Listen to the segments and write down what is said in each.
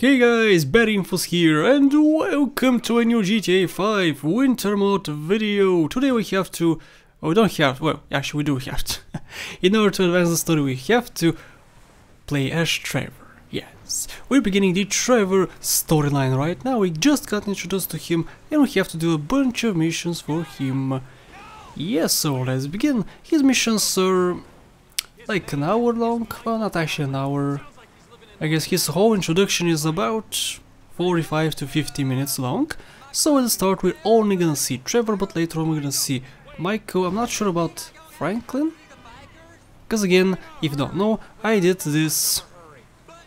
Hey guys, Bad Infos here and welcome to a new GTA 5 Winter Mode video. Today we have to... Oh, we don't have... Well, actually we do have to. In order to advance the story we have to play as Trevor. Yes, we're beginning the Trevor storyline right now. We just got introduced to him and we have to do a bunch of missions for him. Yes, so let's begin. His missions are like an hour long. Well, not actually an hour. I guess his whole introduction is about 45 to 50 minutes long. So at the start we're only gonna see Trevor, but later on we're gonna see Michael. I'm not sure about Franklin. Because again, if you don't know, I did this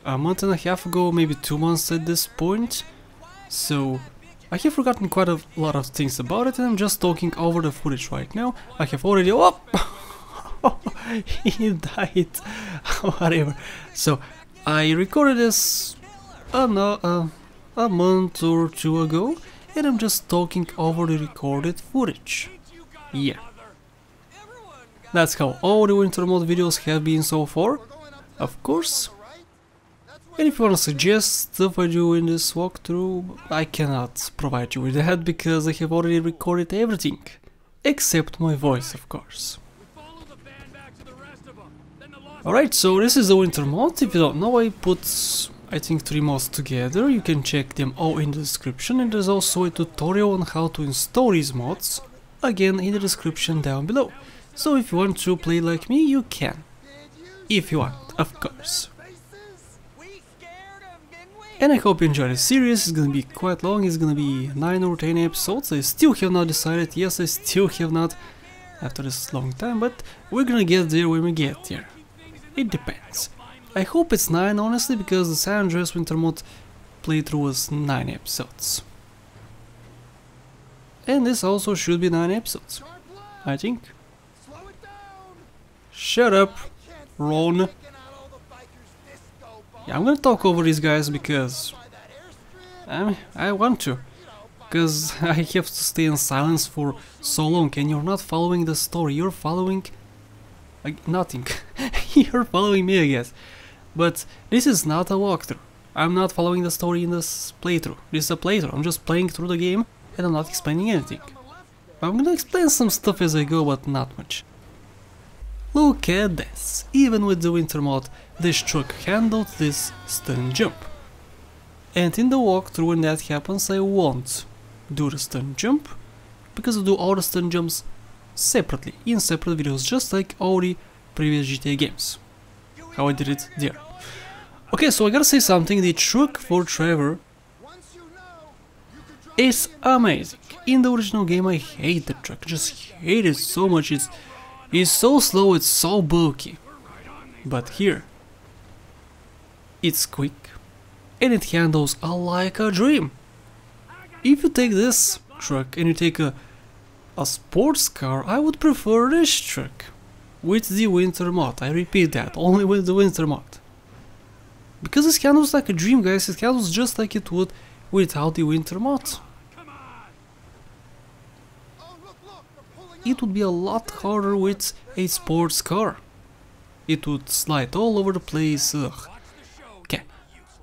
a month and a half ago, maybe two months at this point. So I have forgotten quite a lot of things about it and I'm just talking over the footage right now. I have already... Oh! he died. Whatever. So, I recorded this uh, no, uh, a month or two ago and I'm just talking over the recorded footage. Yeah. That's how all the winter mode videos have been so far, of course. And if you want to suggest stuff I do in this walkthrough, I cannot provide you with that because I have already recorded everything. Except my voice, of course. Alright, so this is the winter mod. If you don't know, I put, I think, three mods together. You can check them all in the description. And there's also a tutorial on how to install these mods, again in the description down below. So if you want to play like me, you can. If you want, of course. And I hope you enjoy the series, it's gonna be quite long, it's gonna be 9 or 10 episodes, I still have not decided, yes I still have not after this long time, but we're gonna get there when we get there. It depends. I hope it's 9 honestly, because the San Andreas Winter Mode playthrough was 9 episodes. And this also should be 9 episodes, I think. Shut up, Ron. Yeah, I'm gonna talk over these guys because I, I want to. Because I have to stay in silence for so long and you're not following the story, you're following like nothing. you're following me I guess. But this is not a walkthrough. I'm not following the story in this playthrough. This is a playthrough, I'm just playing through the game and I'm not explaining anything. I'm gonna explain some stuff as I go, but not much. Look at this, even with the winter mod, this truck handled this stun jump. And in the walkthrough when that happens I won't do the stun jump, because I do all the stun jumps separately, in separate videos, just like all the previous GTA games. How I did it there. Okay, so I gotta say something, the truck for Trevor is amazing. In the original game I hate the truck, just hate it so much, it's it's so slow, it's so bulky. But here, it's quick and it handles like a dream. If you take this truck and you take a, a sports car, I would prefer this truck with the winter mod. I repeat that, only with the winter mod. Because it handles like a dream guys, it handles just like it would without the winter mod. it would be a lot harder with a sports car. It would slide all over the place, ugh.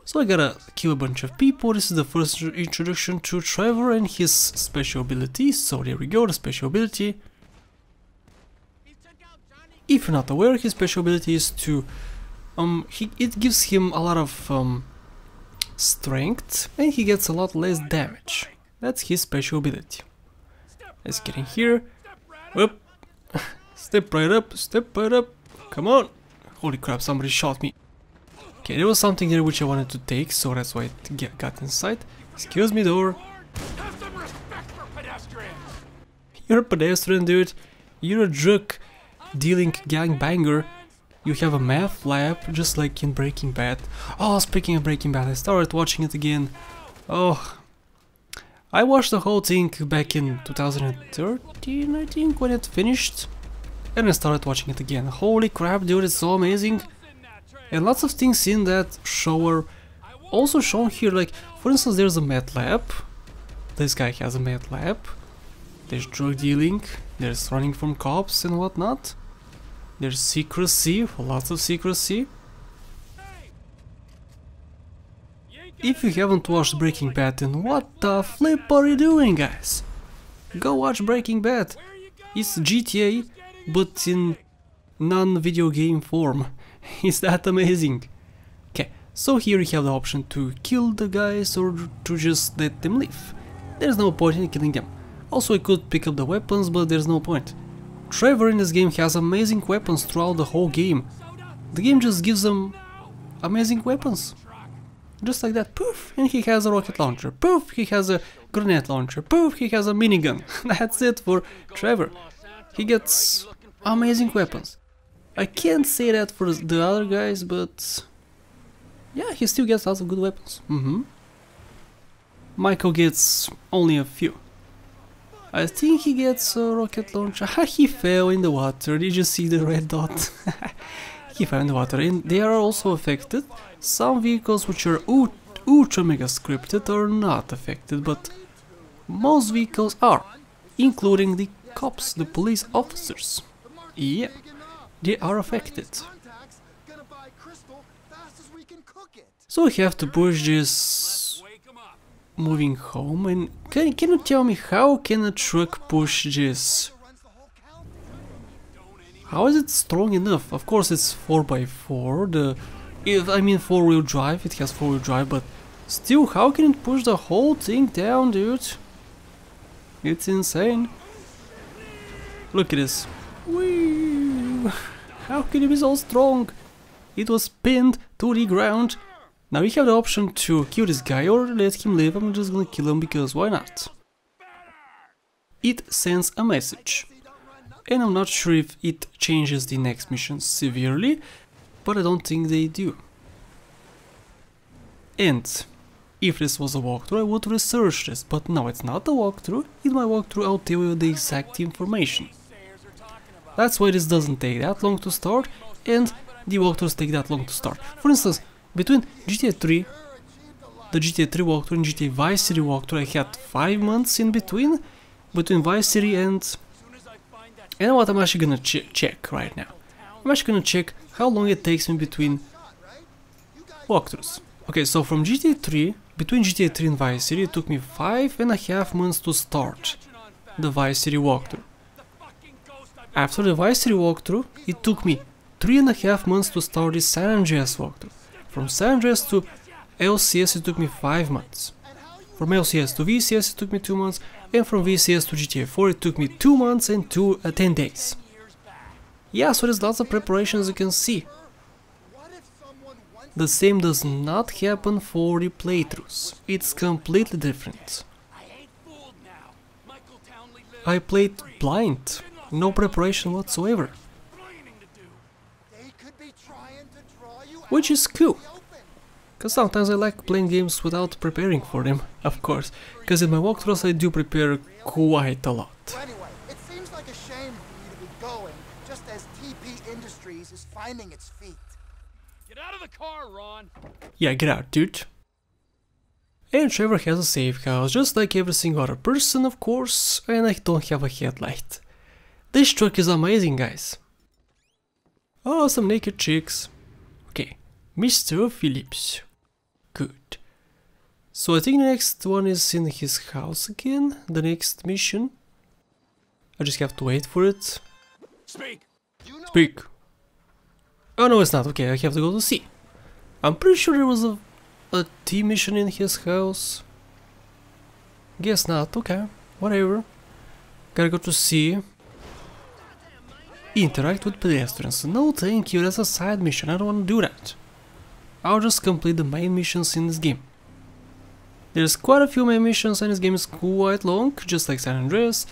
So I gotta kill a bunch of people, this is the first introduction to Trevor and his special ability, so there we go, the special ability. If you're not aware, his special ability is to... Um, he, it gives him a lot of um, strength and he gets a lot less damage. That's his special ability. Let's get in here. Up. Step right up, step right up. Come on. Holy crap, somebody shot me. Okay, there was something there which I wanted to take, so that's why I got inside. Excuse me, door. You're a pedestrian, dude. You're a drug dealing gangbanger. You have a meth lab, just like in Breaking Bad. Oh, speaking of Breaking Bad, I started watching it again. Oh, I watched the whole thing back in 2013, I think, when it finished. And I started watching it again. Holy crap, dude, it's so amazing. And lots of things in that show are also shown here. Like, for instance, there's a meth lab. This guy has a meth lab. There's drug dealing. There's running from cops and whatnot. There's secrecy, lots of secrecy. If you haven't watched Breaking Bad, then what the flip are you doing, guys? Go watch Breaking Bad. It's GTA, but in non-video game form. Is that amazing? Okay, so here you have the option to kill the guys or to just let them live. There's no point in killing them. Also I could pick up the weapons, but there's no point. Trevor in this game has amazing weapons throughout the whole game. The game just gives them amazing weapons. Just like that, poof, and he has a rocket launcher, poof, he has a grenade launcher, poof, he has a minigun. That's it for Trevor. He gets amazing weapons. I can't say that for the other guys, but yeah, he still gets lots of good weapons. Mm -hmm. Michael gets only a few. I think he gets a rocket launcher. he fell in the water. Did you see the red dot? he fell in the water. And they are also affected. Some vehicles which are ultra mega scripted are not affected, but most vehicles are, including the cops, the police officers. Yeah, they are affected. So we have to push this moving home and can, can you tell me how can a truck push this? How is it strong enough? Of course it's 4x4, the if I mean 4 wheel drive, it has 4 wheel drive, but still how can it push the whole thing down dude? It's insane. Look at this. Whee! How can it be so strong? It was pinned to the ground now we have the option to kill this guy or let him live, I'm just gonna kill him because why not? It sends a message. And I'm not sure if it changes the next mission severely, but I don't think they do. And if this was a walkthrough I would research this, but now it's not a walkthrough, in my walkthrough I'll tell you the exact information. That's why this doesn't take that long to start, and the walkthroughs take that long to start. For instance, between GTA 3, the GTA 3 walkthrough and GTA Vice City walkthrough, I had 5 months in between, between Vice City and... And what, I'm actually gonna ch check right now. I'm actually gonna check how long it takes me between walkthroughs. Okay, so from GTA 3, between GTA 3 and Vice City, it took me five and a half months to start the Vice City walkthrough. After the Vice City walkthrough, it took me three and a half months to start the San Andreas walkthrough. From San Andreas to LCS it took me 5 months. From LCS to VCS it took me 2 months, and from VCS to GTA 4 it took me 2 months and two, uh, 10 days. Yeah, so there's lots of preparation as you can see. The same does not happen for the playthroughs. It's completely different. I played blind, no preparation whatsoever. which is cool. Cause sometimes I like playing games without preparing for them, of course, cause in my walkthroughs I do prepare quite a lot. Anyway, it seems like a shame for you to be going, just as TP Industries is finding its feet. Get out of the car, Ron! Yeah, get out, dude. And Trevor has a safe house, just like every single other person, of course, and I don't have a headlight. This truck is amazing, guys. Oh, some naked chicks. Okay, Mr. Philips. Good. So I think the next one is in his house again, the next mission. I just have to wait for it. Speak! Speak! Oh no, it's not. Okay, I have to go to C. I'm pretty sure there was a a, a T mission in his house. Guess not. Okay, whatever. Gotta go to C. Interact with pedestrians. No thank you, that's a side mission. I don't want to do that. I'll just complete the main missions in this game. There's quite a few main missions and this game is quite long, just like San Andreas,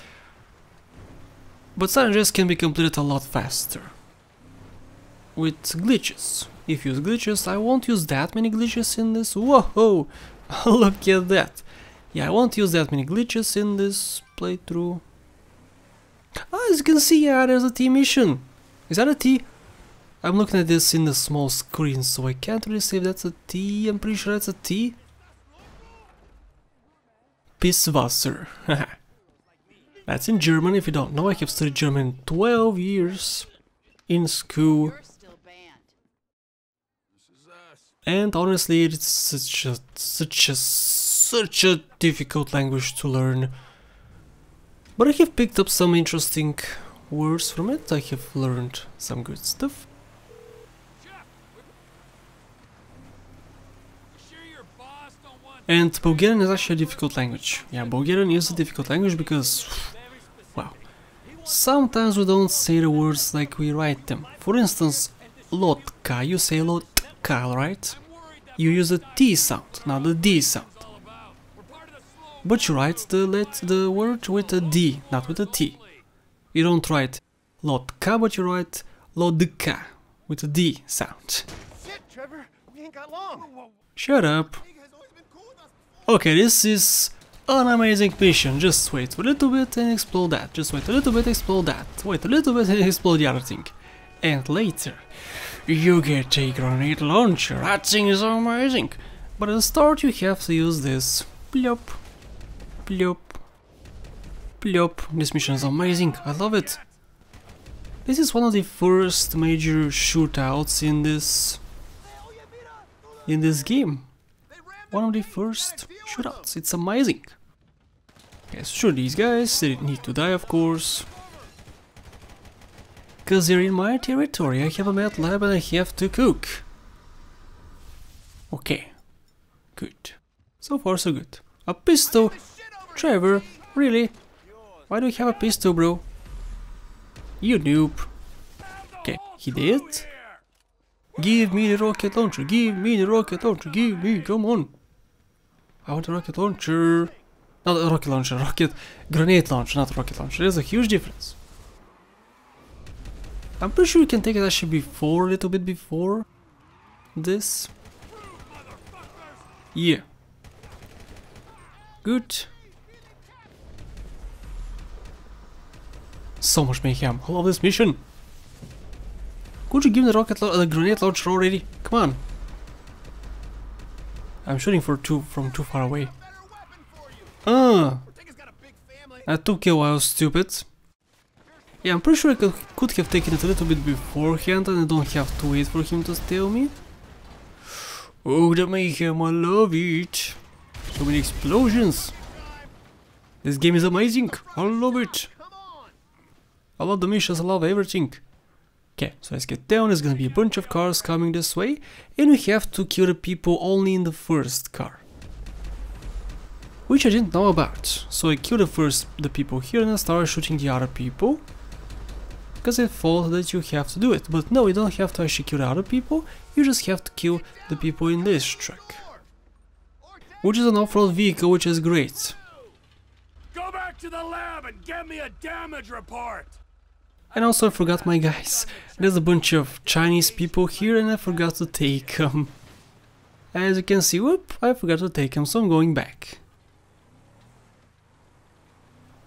but San Andreas can be completed a lot faster. With glitches. If you use glitches, I won't use that many glitches in this. Whoa! Look at that! Yeah, I won't use that many glitches in this playthrough. Ah, as you can see, yeah, there's a T mission. Is that a T? I'm looking at this in the small screen, so I can't really say if that's a T. I'm pretty sure that's a T. Pisswasser. that's in German, if you don't know. I have studied German 12 years in school. And honestly, it's such a such a such a difficult language to learn. But I have picked up some interesting words from it. I have learned some good stuff. And Bulgarian is actually a difficult language. Yeah, Bulgarian is a difficult language because, well, sometimes we don't say the words like we write them. For instance, lotka, you say lotka, right? You use the T sound, not the D sound. But you write the let the word with a D, not with a T. You don't write lotka, but you write lodka with a D sound. Shit, Trevor, we ain't got long. Shut up. Pig has always been cool with us. Okay, this is an amazing mission. Just wait a little bit and explode that. Just wait a little bit, explode that. Wait a little bit and explode the other thing. And later, you get a grenade launcher. That thing is amazing. But at the start, you have to use this. Plop, plop, plop. This mission is amazing. I love it. This is one of the first major shootouts in this in this game one of the first shootouts. It's amazing. Yes, sure, these guys they need to die, of course. Cause they're in my territory. I have a med lab and I have to cook. Okay. Good. So far, so good. A pistol? Trevor, really? Why do you have a pistol, bro? You noob. Okay, he did. Give me the rocket launcher, give me the rocket launcher, give me, come on. I want a rocket launcher. Not a rocket launcher, rocket grenade launcher, not rocket launcher. There's a huge difference. I'm pretty sure you can take it actually before, a little bit before this. Yeah. Good. So much mayhem. I love this mission. Could you give me the rocket the grenade launcher already? Come on. I'm shooting for two from too far away. Ah, that took a while, stupid. Yeah, I'm pretty sure I could, could have taken it a little bit beforehand and I don't have to wait for him to steal me. Oh, the mayhem, I love it. So many explosions. This game is amazing. I love it. I love the missions, I love everything. Okay, so let's get down, there's gonna be a bunch of cars coming this way, and we have to kill the people only in the first car. Which I didn't know about, so I killed the first the people here and I started shooting the other people. Because I thought that you have to do it, but no, you don't have to actually kill the other people, you just have to kill the people in this truck. Which is an off-road vehicle, which is great. Go back to the lab and get me a damage report. And also I forgot my guys. There's a bunch of Chinese people here and I forgot to take them. As you can see, whoop, I forgot to take them, so I'm going back.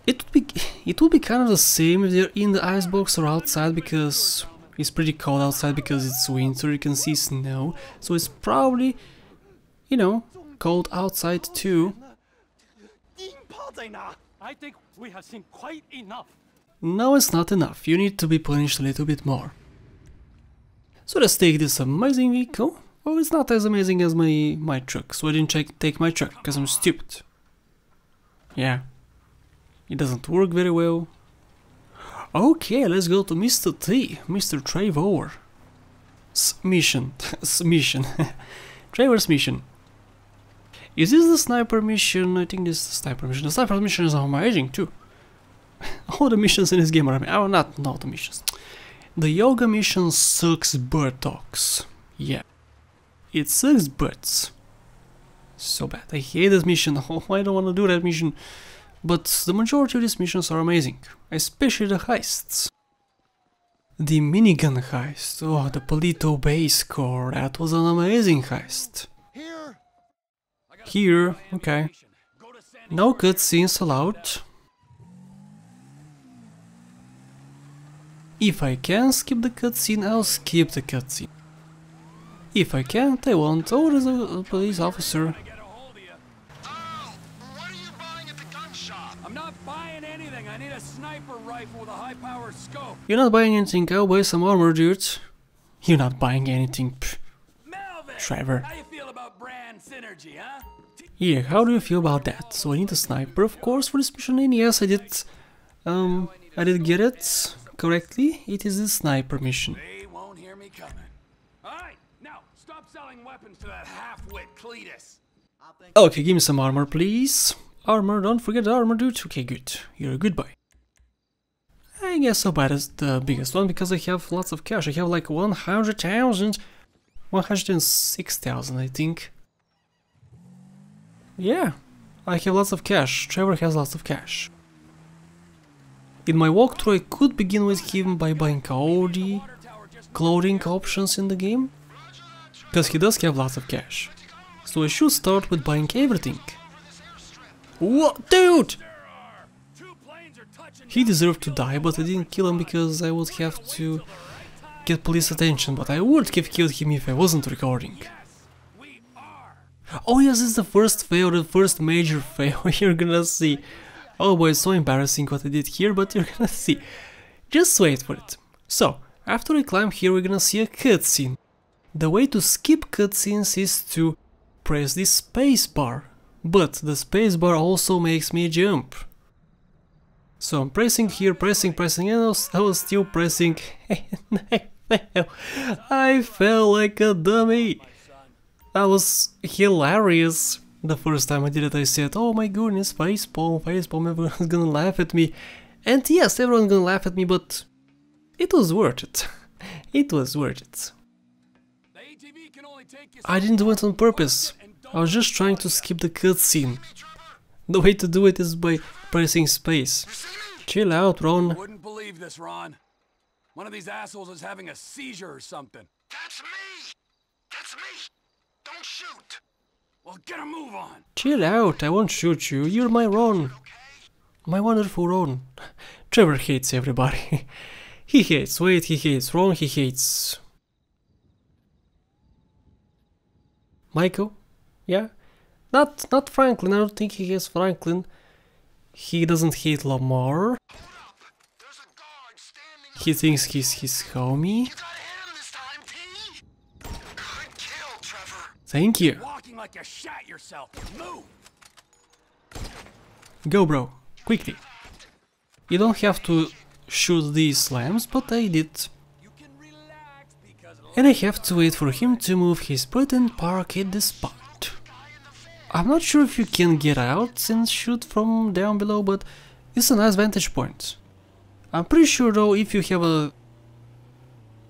It would be it would be kind of the same if they're in the icebox or outside because it's pretty cold outside because it's winter, you can see snow, so it's probably, you know, cold outside too. I think we have seen quite enough. No, it's not enough. You need to be punished a little bit more. So let's take this amazing vehicle. Well, it's not as amazing as my, my truck, so I didn't check, take my truck, because I'm stupid. Yeah. It doesn't work very well. Okay, let's go to Mr. T, Mr. Trevor. S mission. Mission. Trevor's mission. Is this the sniper mission? I think this is the sniper mission. The sniper mission is amazing too. All the missions in this game are amazing. Oh, not, not the missions. The yoga mission sucks buttocks. Yeah. It sucks butts. So bad. I hate this mission. Oh, I don't want to do that mission. But the majority of these missions are amazing. Especially the heists. The minigun heist. Oh, the Paleto base core. That was an amazing heist. Here. Here, okay. No cutscenes allowed. If I can skip the cutscene, I'll skip the cutscene. If I can't, I won't. Oh, there's a, a police officer. Get a hold of you. Oh, what are you buying at the gun shop? I'm not buying anything. I need a sniper rifle with a high-power scope. You're not buying anything, I'll buy some armor, dude. You're not buying anything. Pff. Melvin! Trevor. How you feel about brand synergy, huh? Yeah, how do you feel about that? So I need a sniper, of course, for this mission, and yes, I did, um, I did get it correctly. It is a sniper mission. They won't hear me coming. All right, now stop selling weapons to that half-wit Cletus. Okay, give me some armor, please. Armor, don't forget the armor, dude. Okay, good. You're a good boy. I guess so bad is the biggest one because I have lots of cash. I have like 100,000, 106,000, I think. Yeah, I have lots of cash. Trevor has lots of cash. In my walkthrough, I could begin with him by buying the clothing options in the game, because he does have lots of cash. So I should start with buying everything. What? Dude! He deserved to die, but I didn't kill him because I would have to get police attention, but I would have killed him if I wasn't recording. Oh yes, this is the first fail, the first major fail, you're gonna see. Oh boy, it's so embarrassing what I did here, but you're gonna see. Just wait for it. So, after I climb here, we're gonna see a cutscene. The way to skip cutscenes is to press the spacebar, but the spacebar also makes me jump. So I'm pressing here, pressing, pressing, and I was, still pressing. I fell like a dummy. That was hilarious. The first time I did it, I said, oh my goodness, facepalm, facepalm, everyone's gonna laugh at me. And yes, everyone's gonna laugh at me, but it was worth it. It was worth it. The ATV can only take you. I didn't do it on purpose. I was just trying to skip the cutscene. The way to do it is by pressing space. Chill out, Ron. Wouldn't believe this, Ron. One of these assholes is having a seizure or something. That's me! That's me! Don't shoot! Well, get a move on. Chill out, I won't shoot you. You're my Ron. My wonderful Ron. Trevor hates everybody. he hates Wade, he hates Ron, he hates. Michael? Yeah? Not not Franklin, I don't think he hates Franklin. He doesn't hate Lamar. There's a guard standing He thinks he's his homie. You gotta hit him this time, kill, Thank you. Like you shat yourself. Move. Go, bro. Quickly. You don't have to shoot these lamps, but I did. You can relax because And I have to wait for him to move his butt and park at the spot. I'm not sure if you can get out and shoot from down below, but it's a nice vantage point. I'm pretty sure though if you have a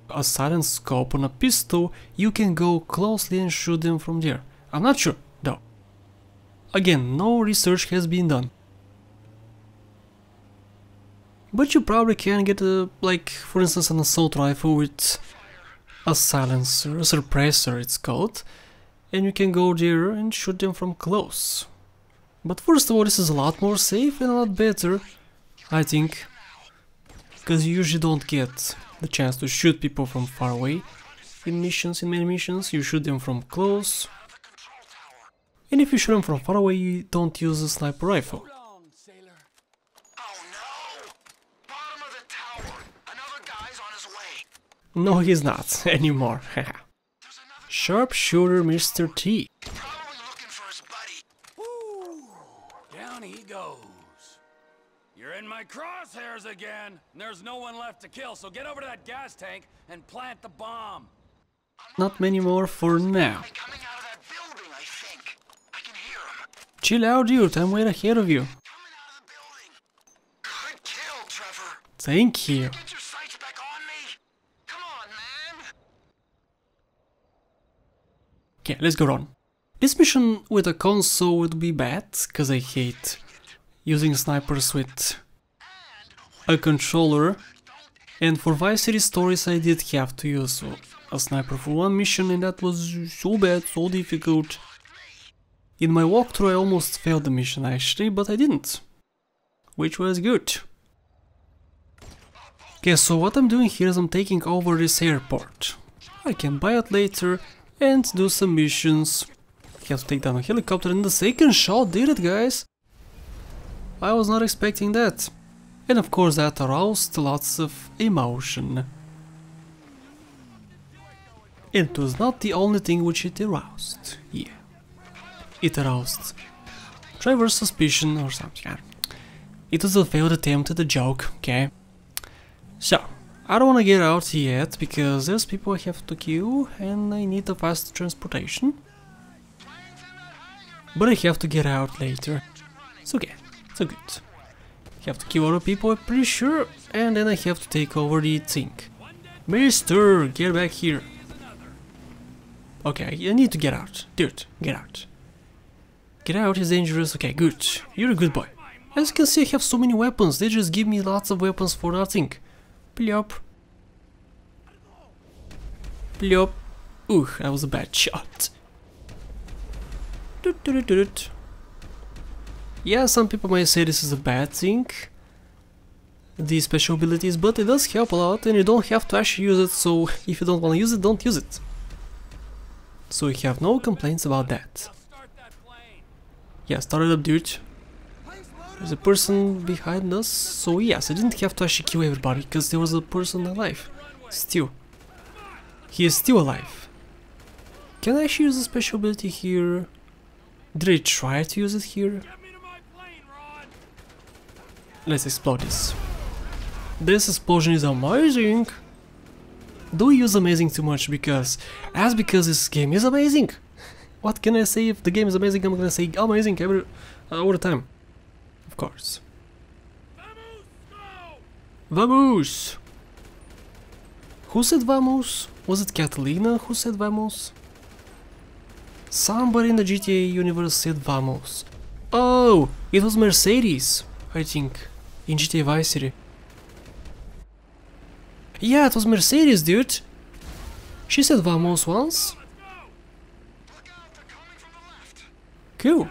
a silent scope on a pistol, you can go closely and shoot them from there. I'm not sure though. Again, no research has been done. But you probably can get a, like, for instance, an assault rifle with a silencer, a suppressor it's called, and you can go there and shoot them from close. But first of all, this is a lot more safe and a lot better, I think, because you usually don't get the chance to shoot people from far away. In missions, in many missions, you shoot them from close, and if you shoot them from far away, you don't use a sniper rifle. Hold on, sailor. Oh no! Bottom of the tower! Another guy's on his way! No, he's not anymore. Sharpshooter Mr. T. probably looking for his buddy. Down he goes. You're in my crosshairs again. And there's no one left to kill, so get over to that gas tank and plant the bomb. Not many more for now. They're coming out of that building, I think. I can hear him. Chill out, dude, I'm way ahead of you. Coming out of the building. Good kill, Thank you. Get your sights back on me. Come on, man. Okay, let's go on. This mission with a console would be bad, cause I hate using snipers with a controller. And for Vice City Stories I did have to use a sniper for one mission and that was so bad, so difficult. In my walkthrough I almost failed the mission actually, but I didn't. Which was good. Okay, so what I'm doing here is I'm taking over this airport. I can buy it later and do some missions. Have to take down a helicopter and the second shot did it, guys. I was not expecting that. And of course that aroused lots of emotion. It was not the only thing which it aroused. Yeah. It aroused Trevor's suspicion or something. It was a failed attempt at a joke, okay? So, I don't wanna get out yet because there's people I have to kill and I need a fast transportation. But I have to get out later. It's okay, it's good. I have to kill other people, I'm pretty sure, and then I have to take over the thing. Mister, get back here. Okay, I need to get out. Dude, get out. Get out is dangerous. Okay, good. You're a good boy. As you can see, I have so many weapons. They just give me lots of weapons for nothing. Plop. Plop. Ooh, that was a bad shot. Doot, doot, doot. Yeah, some people might say this is a bad thing, these special abilities, but it does help a lot and you don't have to actually use it, so if you don't want to use it, don't use it. So we have no complaints about that. Yeah, start it up, dude. There's a person behind us, so yes, I didn't have to actually kill everybody, because there was a person alive. Still. He is still alive. Can I actually use a special ability here? Did I try to use it here? Let's explode this. This explosion is amazing! Do use amazing too much because as because this game is amazing. What can I say if the game is amazing? I'm gonna say amazing every uh, all the time. Of course. Vamos! Who said vamos? Was it Catalina who said vamos? Somebody in the GTA universe said vamos. Oh, it was Mercedes, I think, in GTA Vice City. Yeah, it was Mercedes, dude. She said vamos once. Cool.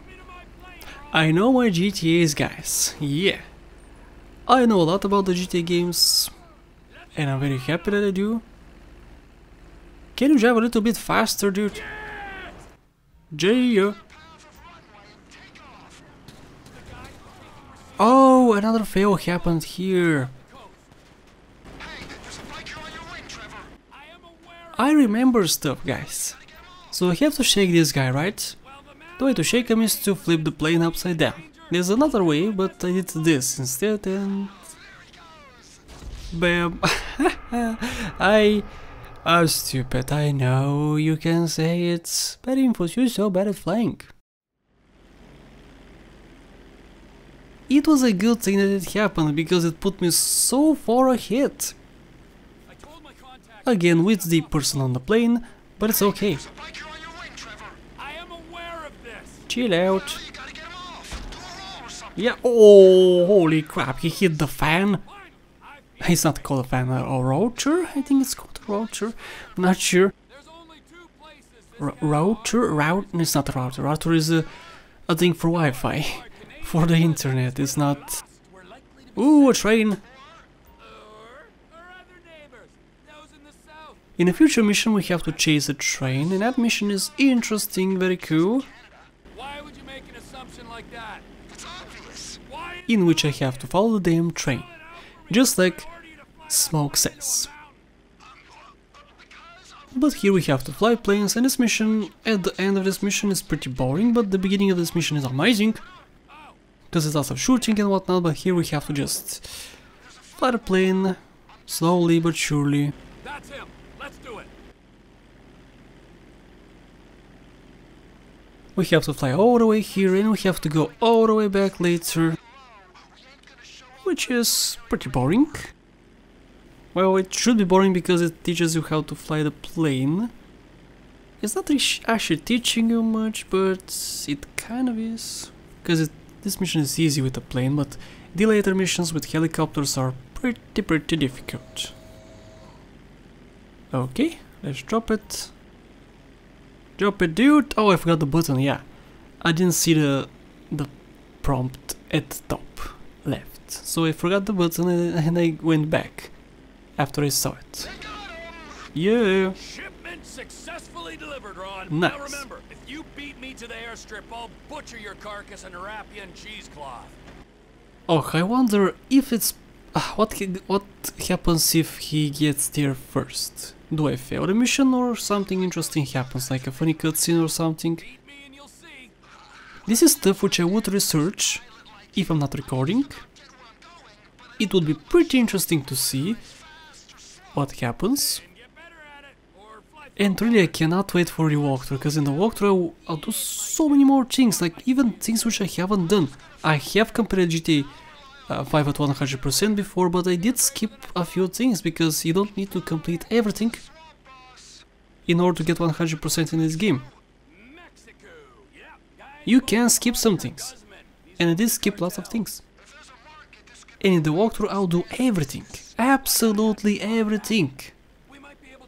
I know my GTAs, guys. Yeah. I know a lot about the GTA games, and I'm very happy that I do. Can you drive a little bit faster, dude? Yeah. Oh, another fail happened here. I I remember stuff, guys. So I have to shake this guy, right? The way to shake him is to flip the plane upside down. There's another way, but I did this instead and... Bam! I... I'm stupid, I know, you can say it's... Bad infos, you're so bad at flying. It was a good thing that it happened, because it put me so far ahead. Again with the person on the plane, but it's okay. I am aware of this. Chill out. Yeah, oh, holy crap, he hit the fan. It's not called a fan, uh, a a router? I think it's called a router. I'm not sure. router? Route? It's not a router. Router is a, a thing for Wi-Fi. For the internet, it's not... Ooh, a train! or, or. In a future mission we have to chase a train, and that mission is interesting, very cool, Why would you make an assumption like that? It's obvious. Why in which I have to follow the damn train. Just like party to fly Smoke says. But here we have to fly planes and this mission, at the end of this mission is pretty boring, but the beginning of this mission is amazing. Because it's lots of shooting and whatnot, but here we have to just fly the plane, slowly but surely. That's him. Let's do it. We have to fly all the way here and we have to go all the way back later. Which is pretty boring. Well, it should be boring because it teaches you how to fly the plane. It's not actually teaching you much, but it kind of is. Because this mission is easy with the plane, but the later missions with helicopters are pretty, pretty difficult. Okay, let's drop it. Drop it, dude! Oh, I forgot the button, yeah. I didn't see the the prompt at the top left. So I forgot the button and, I went back after I saw it. Yeah! Shipment successfully delivered, Ron. Nice. Now remember, if you beat me to the airstrip, I'll butcher your carcass and wrap you in cheesecloth. Oh, I wonder if it's Ah, what he- what happens if he gets there first? Do I fail the mission or something interesting happens, like a funny cutscene or something? This is stuff which I would research if I'm not recording. It would be pretty interesting to see what happens. And really, I cannot wait for the walkthrough, because in the walkthrough I'll do so many more things, like even things which I haven't done. I have completed GTA uh, 5 at 100% before, but I did skip a few things, because you don't need to complete everything in order to get 100% in this game. You can skip some things, and I did skip lots of things. And in the walkthrough I'll do everything, absolutely everything.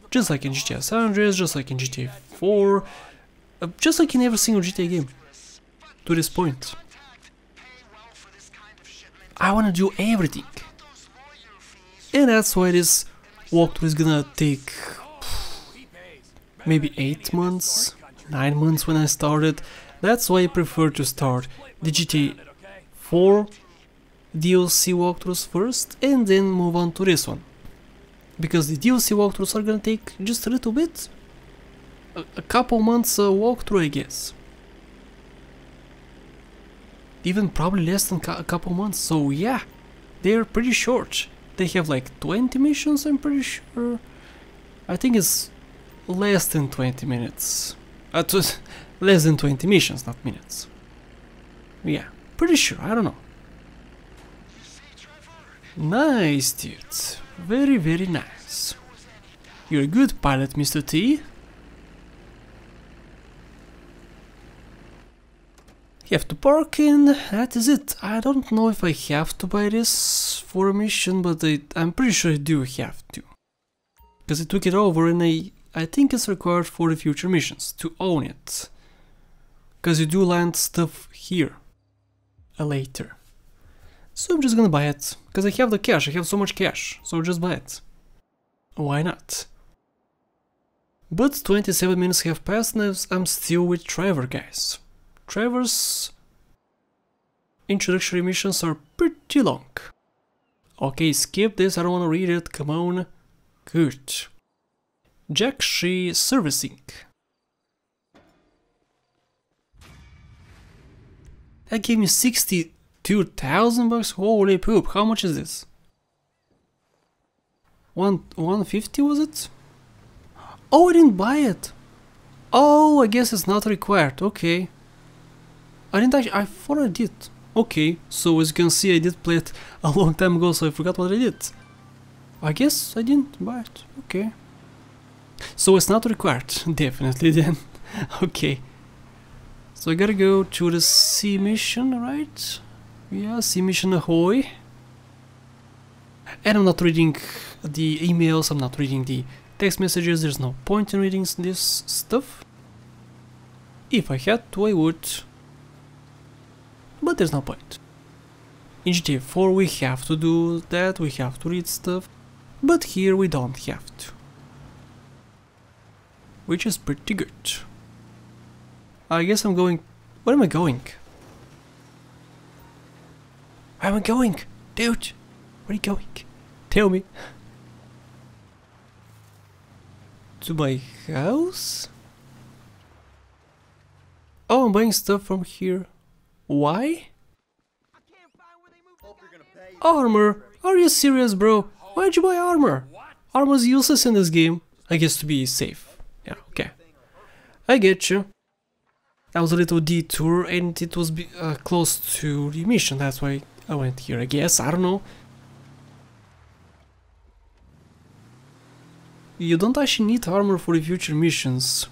Just like in GTA San Andreas, just like in GTA 4, uh, just like in every single GTA game. To this point. I wanna do everything. And that's why this walkthrough is gonna take maybe 8 months, 9 months when I started. That's why I prefer to start the GTA 4 DLC walkthroughs first and then move on to this one. Because the DLC walkthroughs are gonna take just a little bit. A, a couple months uh, walkthrough, I guess. Even probably less than a couple months, so yeah, they're pretty short. They have like 20 missions, I'm pretty sure. I think it's less than 20 minutes. Uh, less than 20 missions, not minutes. Yeah, pretty sure, I don't know. Nice, dude. Very, very nice. You're a good pilot, Mr. T. have to park in, that is it. I don't know if I have to buy this for a mission, but I, I'm pretty sure I do have to. Because I took it over and I, I think it's required for the future missions, to own it. Because you do land stuff here. Uh, later. So I'm just gonna buy it. Because I have the cash, I have so much cash. So just buy it. Why not? But 27 minutes have passed and I'm still with Trevor, guys. Trevor's introductory missions are pretty long. Okay, skip this, I don't wanna read it, come on. Good. Jack Shea Servicing. That gave me 62,000 bucks? Holy poop, how much is this? One, 150 was it? Oh, I didn't buy it! Oh, I guess it's not required, okay. I didn't actually, I thought I did. Okay, so as you can see I did play it a long time ago, so I forgot what I did. I guess I didn't buy it, okay. So it's not required, definitely then. okay. So I gotta go to the sea mission, right? Yeah, sea mission ahoy. And I'm not reading the emails, I'm not reading the text messages, there's no point in reading this stuff. If I had to, I would. But there's no point. In GTA 4 we have to do that, we have to read stuff. But here we don't have to. Which is pretty good. I guess I'm going... Where am I going? Where am I going? Dude! Where are you going? Tell me. To my house? Oh, I'm buying stuff from here. Why? Armor? Are you serious, bro? Why'd you buy armor? Armor's useless in this game. I guess to be safe. Yeah, okay. I get you. That was a little detour and it was uh, close to the mission, that's why I went here, I guess, I don't know. You don't actually need armor for the future missions.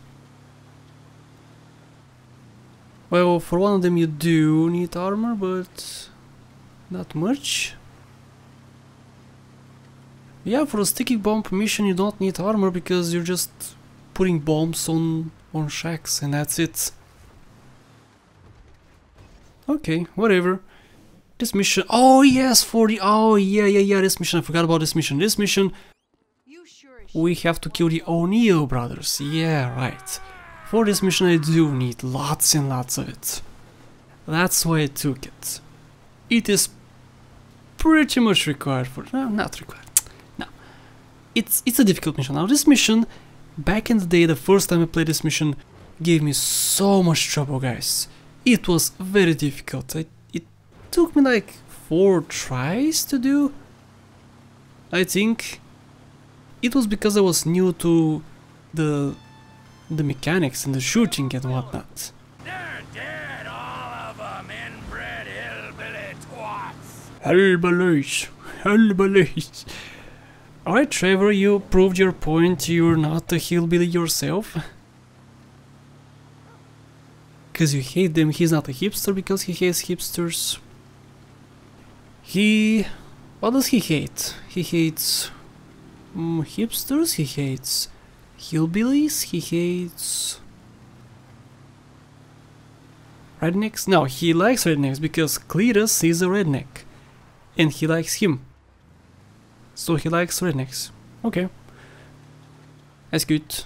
Well, for one of them you do need armor, but not much. Yeah, for a sticky bomb mission you don't need armor because you're just putting bombs on on shacks and that's it. Okay, whatever. This mission. Oh yes, for the. Oh yeah, yeah, yeah. This mission. I forgot about this mission. This mission. You sure as We have to kill the O'Neill brothers. Yeah, right. For this mission, I do need lots and lots of it. That's why I took it. It is pretty much required for no, not required. No, it's it's a difficult mission. Now this mission, back in the day, the first time I played this mission, gave me so much trouble, guys. It was very difficult. I, it took me like four tries to do. I think it was because I was new to the the mechanics and the shooting and whatnot. They're dead, all of them, inbred hillbilly twats. Hellbillies, hellbillies. Alright, Trevor, you proved your point. You're not a hillbilly yourself. Because you hate them, he's not a hipster because he hates hipsters. He. What does he hate? He hates. Mm, hipsters, he hates. Hillbillies, he hates. Rednecks? No, he likes rednecks because Cletus is a redneck. And he likes him. So he likes rednecks. Okay. That's good.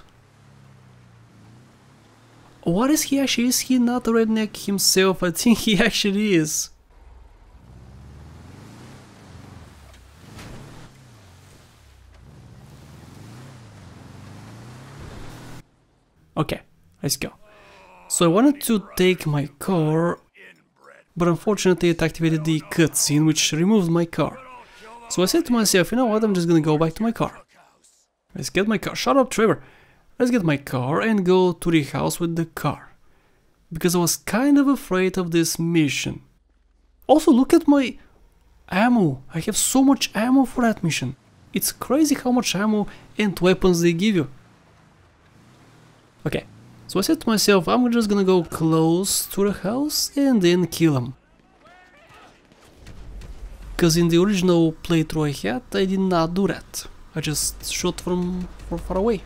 What is he actually? Is he not a redneck himself? I think he actually is. Okay, let's go. So I wanted to take my car, but unfortunately it activated the cutscene which removed my car. So I said to myself, you know what, I'm just gonna go back to my car. Let's get my car. Shut up, Trevor. Let's get my car and go to the house with the car. Because I was kind of afraid of this mission. Also, look at my ammo. I have so much ammo for that mission. It's crazy how much ammo and weapons they give you. Okay, so I said to myself, I'm just gonna go close to the house and then kill him. Because in the original playthrough I had, I did not do that. I just shot from, from far away.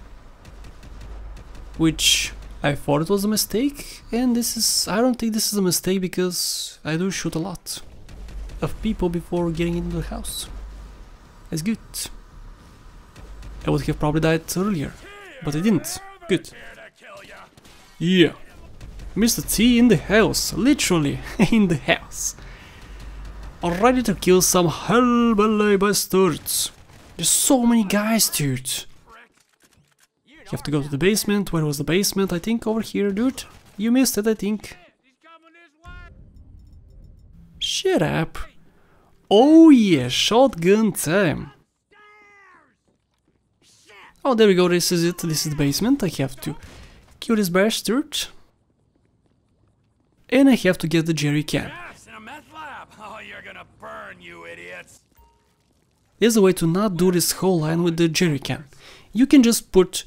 Which I thought it was a mistake, and this is... I don't think this is a mistake because I do shoot a lot of people before getting into the house. That's good. I would have probably died earlier, but I didn't. Good. Yeah. Mr. T in the house, literally in the house. Ready to kill some hellbilly bastards. There's so many guys, dude. You have to go to the basement. Where was the basement? I think over here, dude. You missed it, I think. Shut up. Oh yeah, shotgun time. Oh, there we go, this is it. This is the basement. I have to kill this bastard. And I have to get the jerry can. Yes, in a meth lab. Oh, burn. There's a way to not do this whole line with the jerry can. You can just put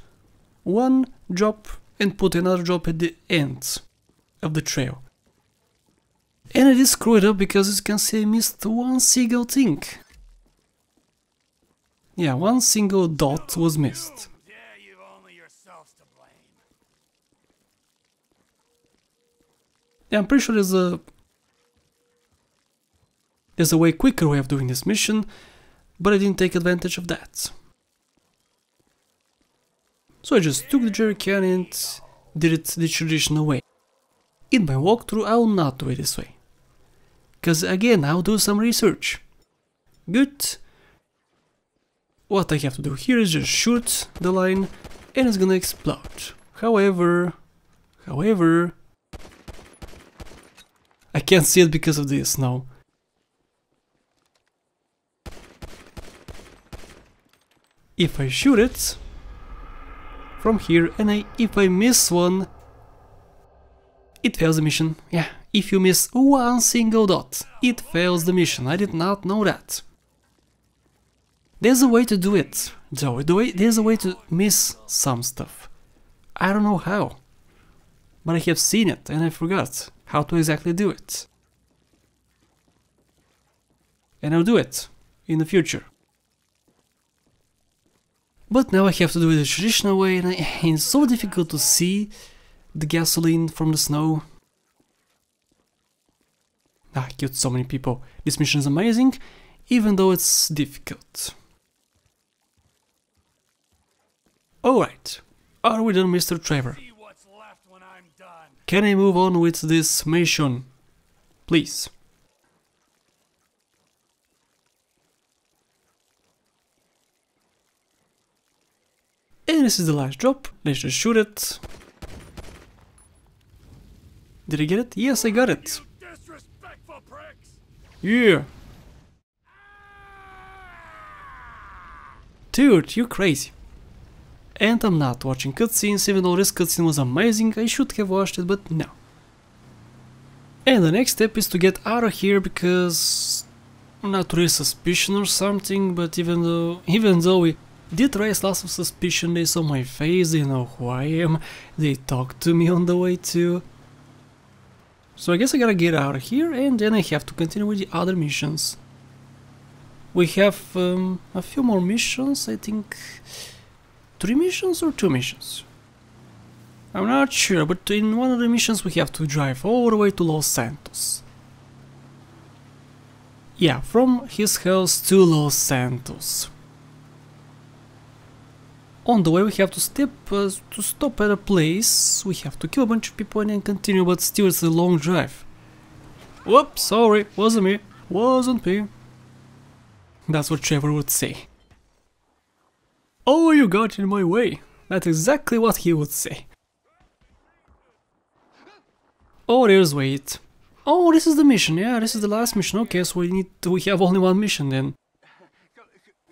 one drop and put another drop at the end of the trail. And it is screwed up because as you can see I missed one single thing. Yeah, one single dot was missed. Yeah, you've only yourselves to blame. Yeah, I'm pretty sure there's a there's a way quicker way of doing this mission, but I didn't take advantage of that. So I just took the jerry can and did it the traditional way. In my walkthrough, I will not do it this way. Cause again, I'll do some research. Good. What I have to do here is just shoot the line and it's gonna explode. However, however, I can't see it because of this now. If I shoot it from here and I, if I miss one, it fails the mission. Yeah, if you miss one single dot, it fails the mission. I did not know that. There's a way to do it, though. There's a way to miss some stuff. I don't know how. But I have seen it and I forgot how to exactly do it. And I'll do it in the future. But now I have to do it the traditional way and, it's so difficult to see the gasoline from the snow. Ah, I killed so many people. This mission is amazing, even though it's difficult. Alright, are we done Mr. Trevor? Can I move on with this mission? Please. And this is the last drop. Let's just shoot it. Did I get it? Yes, I got it. Yeah. Dude, you crazy. And I'm not watching cutscenes, even though this cutscene was amazing, I should have watched it, but no. And the next step is to get out of here because... Not really suspicion or something, but even though, even though we did raise lots of suspicion, they saw my face, they know who I am, they talked to me on the way too. So I guess I gotta get out of here and then I have to continue with the other missions. We have um, a few more missions, I think... Three missions or two missions? I'm not sure, but in one of the missions we have to drive all the way to Los Santos. Yeah, from his house to Los Santos. On the way we have to step uh, to stop at a place, we have to kill a bunch of people and then continue, but still it's a long drive. Whoops, sorry, wasn't me, wasn't me. That's what Trevor would say. Oh, you got in my way. That's exactly what he would say. Oh, there's wait. Oh, this is the mission. Yeah, this is the last mission. Okay, so we need to, we have only one mission then.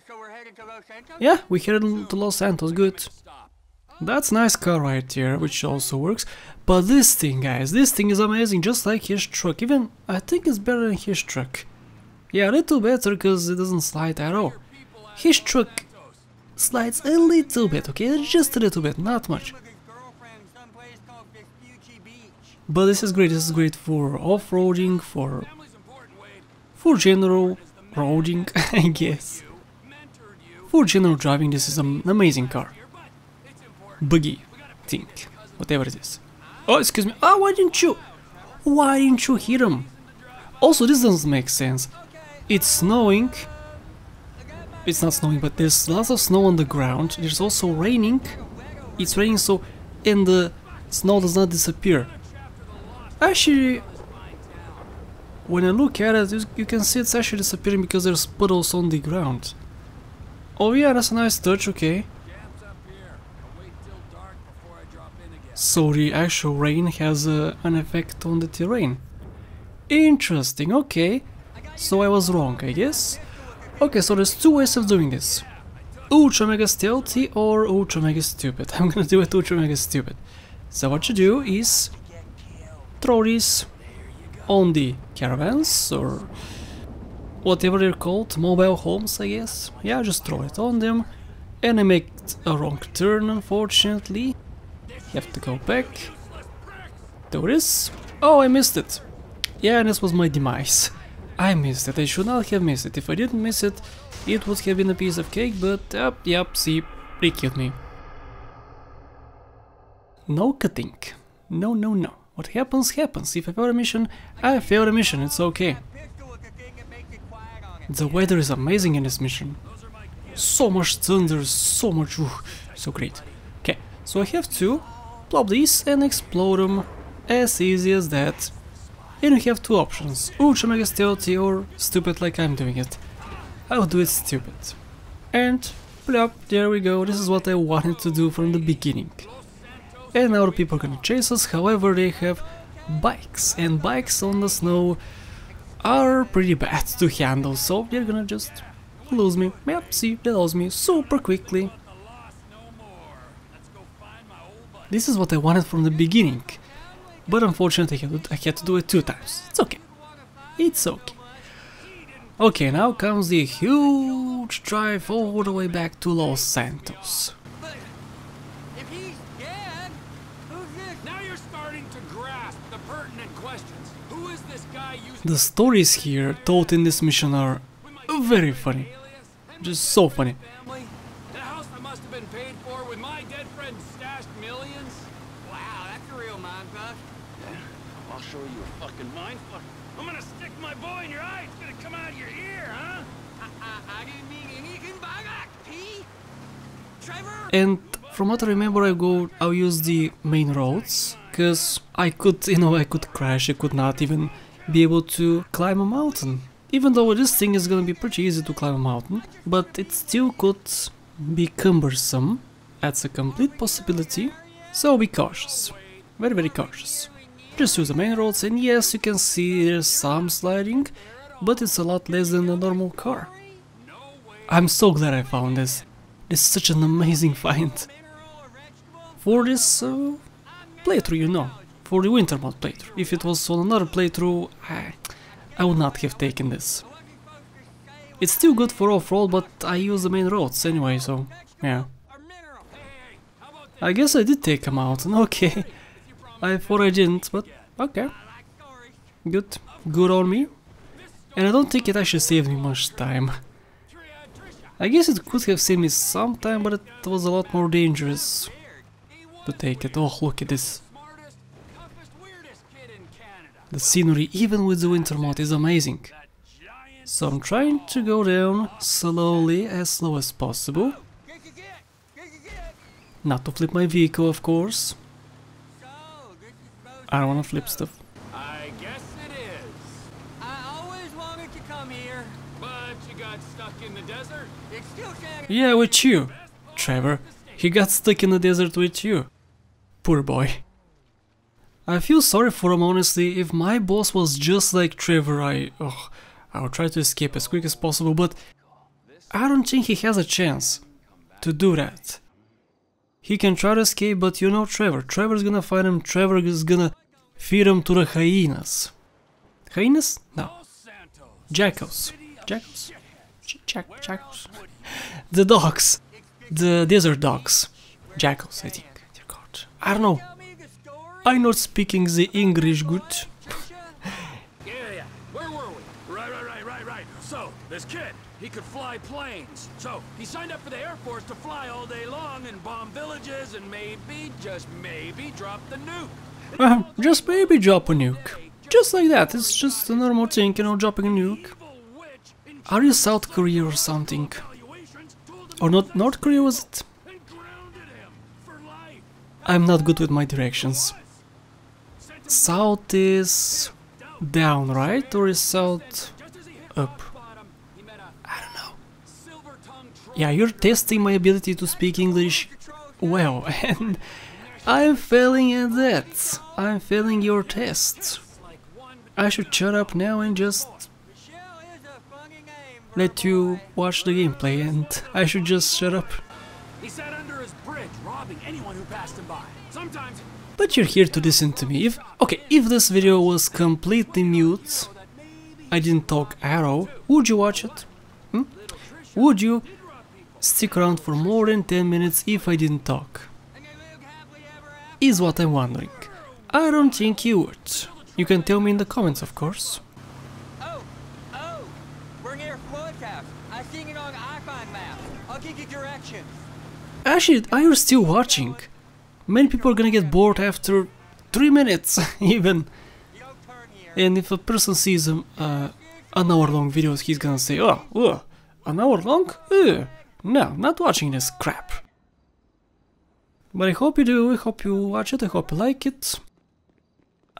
So, we're headed to Los Santos? Yeah, we headed to Los Santos. Good. That's nice car right here, which also works. But this thing, guys, this thing is amazing, just like his truck. Even, I think it's better than his truck. Yeah, a little better, because it doesn't slide at all. His truck slides a little bit, okay? Just a little bit, not much. But this is great, this is great for off-roading, for for general roading, I guess. For general driving, this is an amazing car. Buggy, think, whatever it is. Oh, excuse me. Oh, why didn't you? Why didn't you hit him? Also, this doesn't make sense. It's snowing. It's not snowing, but there's lots of snow on the ground. There's also raining. It's raining, so and the snow does not disappear. Actually, when I look at it, you, can see it's actually disappearing because there's puddles on the ground. Oh yeah, that's a nice touch. Okay. So the actual rain has uh, an effect on the terrain. Interesting, okay. So I was wrong, I guess. Okay, so there's two ways of doing this. Ultra Mega Stealthy or Ultra Mega Stupid. I'm gonna do it Ultra Mega Stupid. So what you do is throw these on the caravans or whatever they're called, mobile homes I guess. Yeah, just throw it on them. And I make a wrong turn unfortunately. Have to go back. Do this. Oh, I missed it. Yeah, and this was my demise. I missed it. I should not have missed it. If I didn't miss it, it would have been a piece of cake, but uh, yep, see, they killed me. No cutting. No, no, no. What happens, happens. If I fail a mission, I fail a mission. It's okay. The weather is amazing in this mission. So much thunder, so much... ooh, so great. Okay, so I have to plop these and explode them as easy as that. And we have two options, Ultra Mega Stealthy or Stupid like I'm doing it. I will do it stupid. And plop, there we go, this is what I wanted to do from the beginning. And now people are gonna chase us, however they have bikes, and bikes on the snow are pretty bad to handle, so they're gonna just lose me. Yep, see, they lose me super quickly. This is what I wanted from the beginning. But unfortunately, I had, to, I had to do it two times. It's okay. It's okay. Okay, now comes the huge drive all the way back to Los Santos. If he's dead, who's this? Now you're starting to grasp the pertinent questions. Who is this guy using The stories here told in this mission are very funny. Just so funny. Family? The house that must have been paid for with my dead friend's stashed millions? Wow, that's a real mindfuck. I'll show you a fucking mindfuck. I'm gonna stick my boy in your eye. It's gonna come out of your ear, huh? I, I, I didn't mean anything by that, P. Trevor? And from what I remember, I go, I'll use the main roads, cause I could, you know, I could crash, I could not even be able to climb a mountain. Even though this thing is gonna be pretty easy to climb a mountain, but it still could be cumbersome. That's a complete possibility, so be cautious. Very, very cautious. Just use the main roads and yes, you can see there's some sliding, but it's a lot less than a normal car. I'm so glad I found this. This is such an amazing find. For this uh, playthrough, you know, for the winter mod playthrough. If it was on another playthrough, I, I would not have taken this. It's still good for off-road, but I use the main roads anyway, so yeah. I guess I did take him out, okay. I thought I didn't, but okay. Good. Good on me. And I don't think it actually saved me much time. I guess it could have saved me some time, but it was a lot more dangerous to take it. Oh, look at this. The scenery, even with the winter mod, is amazing. So I'm trying to go down slowly, as slow as possible. Not to flip my vehicle, of course. I don't wanna flip stuff. I guess it is. I always wanted to come here. But you got stuck in the desert. Excuse me. Yeah, with you, Trevor. He got stuck in the desert with you. Poor boy. I feel sorry for him honestly. If my boss was just like Trevor, I... Oh, I would try to escape as quick as possible, but I don't think he has a chance to do that. He can try to escape, but you know Trevor. Trevor's gonna find him, Trevor is gonna feed him to the hyenas. Hyenas? No. Jackals. Jackals? Jack jackals? The dogs. The desert dogs. Jackals, I think. Dear God. I don't know. Tell me the story. I'm not speaking the English good. Yeah, yeah. Where were we? Right, right, right, right, right. So, this kid, he could fly planes. So, he signed up for the Air Force to fly all day long and bomb villages and maybe, just maybe, drop the nuke. Uh, just maybe drop a nuke. Just like that, it's just a normal thing, you know, dropping a nuke. Evil witch in Are you South Korea or something? Or not North Korea was it? I'm not good with my directions. South is down, right? Or is south up? I don't know. Yeah, you're testing my ability to speak English well, and I'm failing at that. I'm failing your test. I should shut up now and just let you watch the gameplay, and I should just shut up. He sat under his bridge, robbing anyone who passed him by. Sometimes But you're here to listen to me. If okay, if this video was completely mute, I didn't talk at all, would you watch it? Hmm? Would you stick around for more than 10 minutes if I didn't talk? And they lived happily ever after. Is what I'm wondering. I don't think you would. You can tell me in the comments, of course. Actually, are you still watching? Many people are gonna get bored after 3 minutes, even. And if a person sees um, uh, an hour long videos, he's gonna say, oh, oh an hour long? Uh, no, not watching this crap. But I hope you do, I hope you watch it, I hope you like it.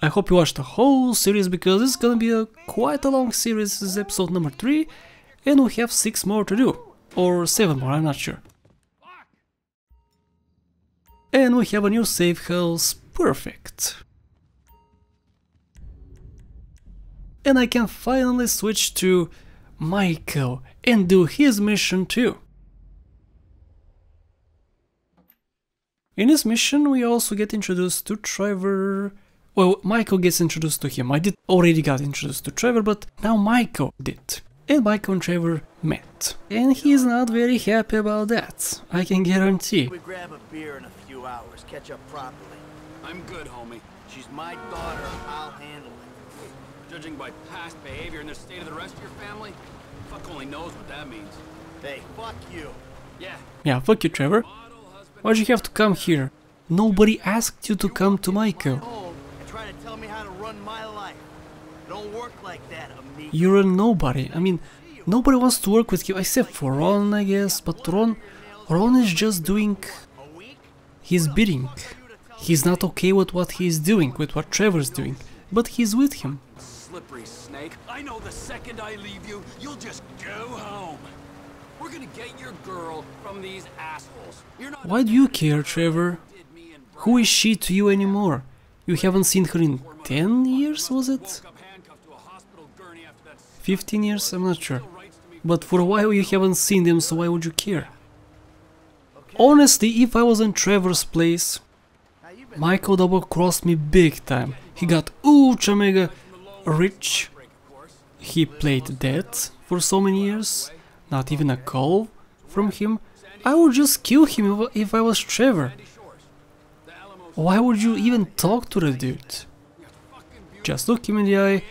I hope you watch the whole series because it's gonna be a quite a long series, this is episode number 3, and we have 6 more to do. Or 7 more, I'm not sure. And we have a new safe house, perfect. and I can finally switch to Michael and do his mission too. In this mission, we also get introduced to Trevor. Well, Michael gets introduced to him. I did already got introduced to Trevor, but now Michael did. And Michael and Trevor met. And he's not very happy about that, I can guarantee. We grab a beer in a catch up properly. I'm good, homie. She's my daughter, I'll handle it. Judging by past behavior and the state of the rest of your family, fuck only knows what that means. Hey, fuck you. Yeah, Yeah, fuck you, Trevor. Why'd you have to come here? Nobody asked you to come to Michael. Home and try to tell me how to run my life. Don't work like that, amigo. You're a nobody. I mean, nobody wants to work with you except for Ron, I guess. But Ron, Ron is just doing Week? bidding. He's not okay with what he's doing, with what Trevor's doing, but he's with him. Slippery snake. I know the second I leave you, you'll just go home. We're gonna get your girl from these assholes. You're not Why do you care, Trevor? did me and Who is she to you anymore? You haven't seen her in 10 years, was it? woke up handcuffed to a hospital gurney after that 15 years? I'm not sure. rights to me. But for a while you haven't seen them, so why would you care? Honestly, if I was in Trevor's place? Michael double crossed me big time. He got ultra mega rich. He played dead for so many years. Not even a call from him. I would just kill him if I was Trevor. Why would you even talk to the dude? Just look him in the eye,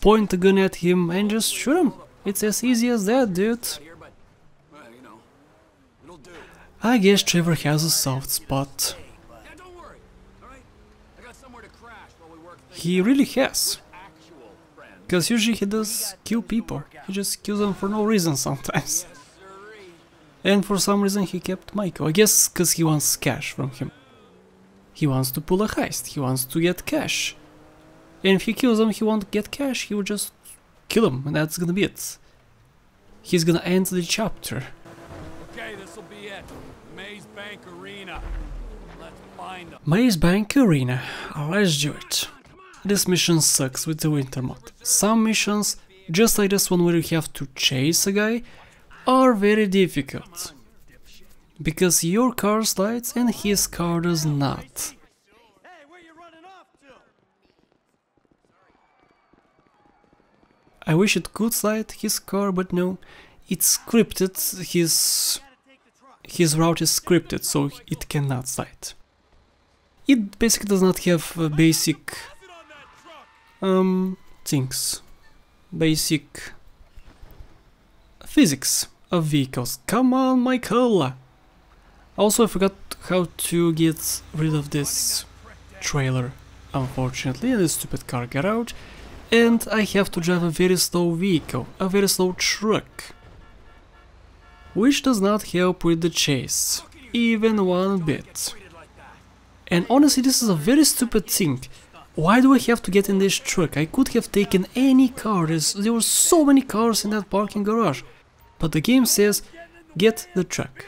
point a gun at him, and just shoot him. It's as easy as that, dude. Here, but well, you know, it'll do. I guess Trevor has a soft spot. Yeah, don't worry. All right, I got somewhere to crash while we work things He really has. Because usually he does kill people. He just kills them for no reason sometimes. And for some reason he kept Michael. I guess because he wants cash from him. He wants to pull a heist. He wants to get cash. And if he kills him, he won't get cash. He will just kill him, and that's gonna be it. He's gonna end the chapter. Okay, this'll be it. Maze Bank Arena. Let's find them. Maze Bank Arena. Let's do it. This mission sucks with the winter mod. Some missions, just like this one where you have to chase a guy, are very difficult. Because your car slides and his car does not. Hey, where you running off to? I wish it could slide his car, but no. It's scripted, his his route is scripted, so it cannot slide. It basically does not have uh, basic um things, basic physics of vehicles. Come on, Michael! Also, I forgot how to get rid of this trailer, unfortunately, and this stupid car got out and I have to drive a very slow vehicle, a very slow truck. Which does not help with the chase, even one bit. And honestly, this is a very stupid thing. Why do I have to get in this truck? I could have taken any car, There's, there were so many cars in that parking garage. But the game says, get the truck.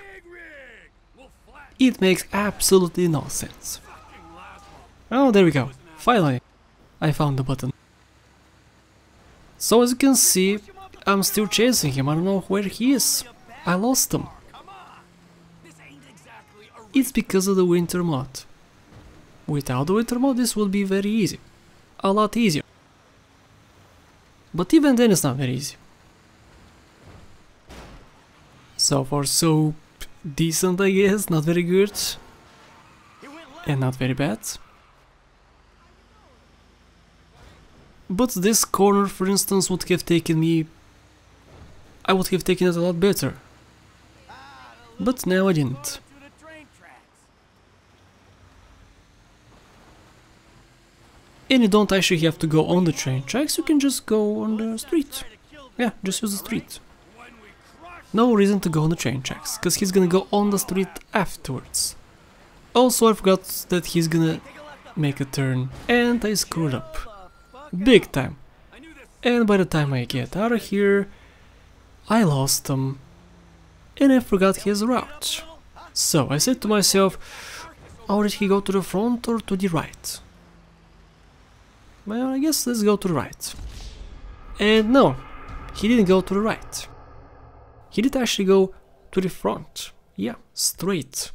It makes absolutely no sense. Oh, there we go. Finally, I found the button. So as you can see, I'm still chasing him, I don't know where he is. I lost them. It's because of the winter mod. Without the winter mod this would be very easy. A lot easier. But even then it's not very easy. So far so decent I guess, not very good. And not very bad. But this corner, for instance, would have taken me... I would have taken it a lot better. But now I didn't. And you don't actually have to go on the train tracks, you can just go on the street. Yeah, just use the street. No reason to go on the train tracks, because he's gonna go on the street afterwards. Also, I forgot that he's gonna make a turn, and I screwed up. Big time. And by the time I get out of here, I lost him. And I forgot his route. So I said to myself, how did he go to the front or to the right? Well, I guess let's go to the right. And no, he didn't go to the right. He did actually go to the front. Yeah, straight.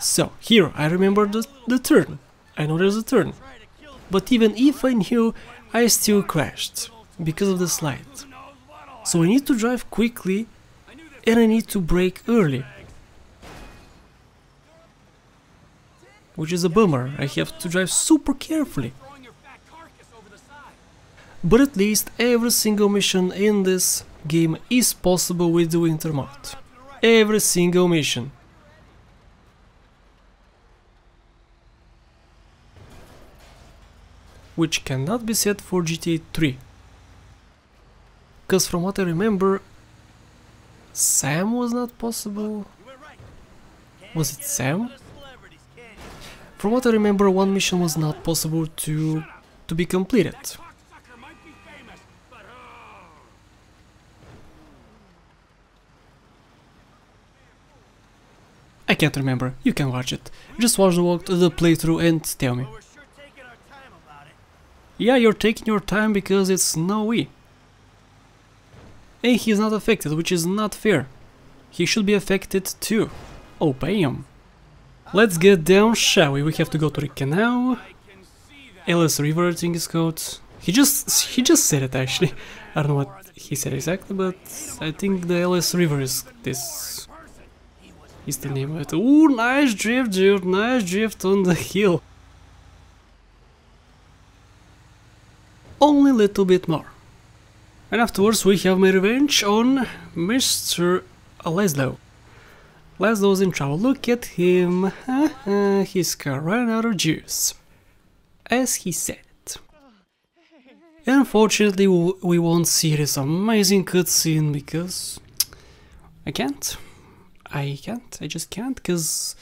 So, here I remember the, the turn. I know there's a turn. But even if I knew, I still crashed. Because of the slide. So I need to drive quickly and I need to brake early. Which is a bummer, I have to drive super carefully. But at least every single mission in this game is possible with the winter mod. Every single mission. Which cannot be said for GTA 3. Because from what I remember, Sam was not possible. Was it Sam? From what I remember, one mission was not possible to to be completed. I can't remember, you can watch it. Just watch the, walk the playthrough and tell me. Yeah, you're taking your time because it's snowy. And he's not affected, which is not fair. He should be affected too. Oh, bam. Let's get down, shall we? We have to go to the canal. I think it's called. He just he just said it actually. I don't know what he said exactly, but I think the LS River is this. Is the name of it. Ooh, nice drift, dude. Nice drift on the hill. Only little bit more. And afterwards we have my revenge on Mr. Lazlow. Lazlow's in trouble. Look at him. His car ran out of juice. As he said. Unfortunately, we won't see this amazing cutscene because I can't. I can't. I just can't because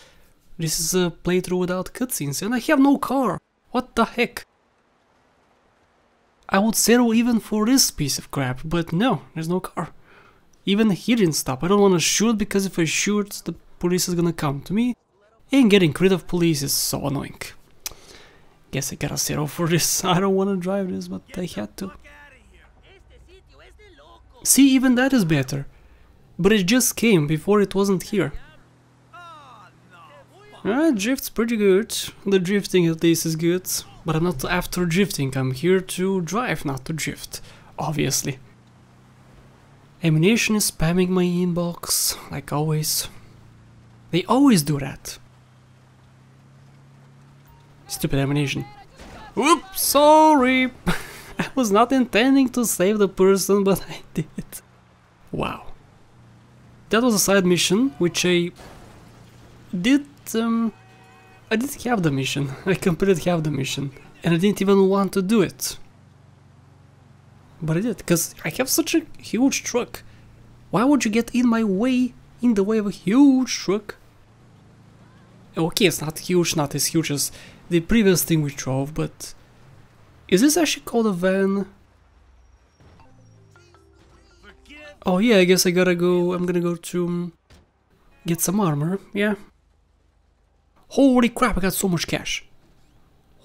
this is a playthrough without cutscenes and I have no car. What the heck? I would settle even for this piece of crap, but no, there's no car. Even he didn't stop. I don't want to shoot because if I shoot, the police is gonna come to me. And getting rid of police is so annoying. Guess I gotta settle for this. I don't want to drive this, but I had to. See, even that is better. But it just came before it wasn't here. Ah, drift's pretty good. The drifting at least is good. But I'm not after drifting, I'm here to drive, not to drift. Obviously. Ammu-Nation is spamming my inbox, like always. They always do that. Stupid Ammu-Nation. Oops, sorry! I was not intending to save the person, but I did. Wow. That was a side mission, which I did, um, I didn't have the mission. I completed half the mission. And I didn't even want to do it. But I did, because I have such a huge truck. Why would you get in my way, in the way of a huge truck? Okay, it's not huge, not as huge as the previous thing we drove, but... Is this actually called a van? Oh yeah, I guess I gotta go, I'm gonna go to... um, Get some armor, yeah. Holy crap, I got so much cash.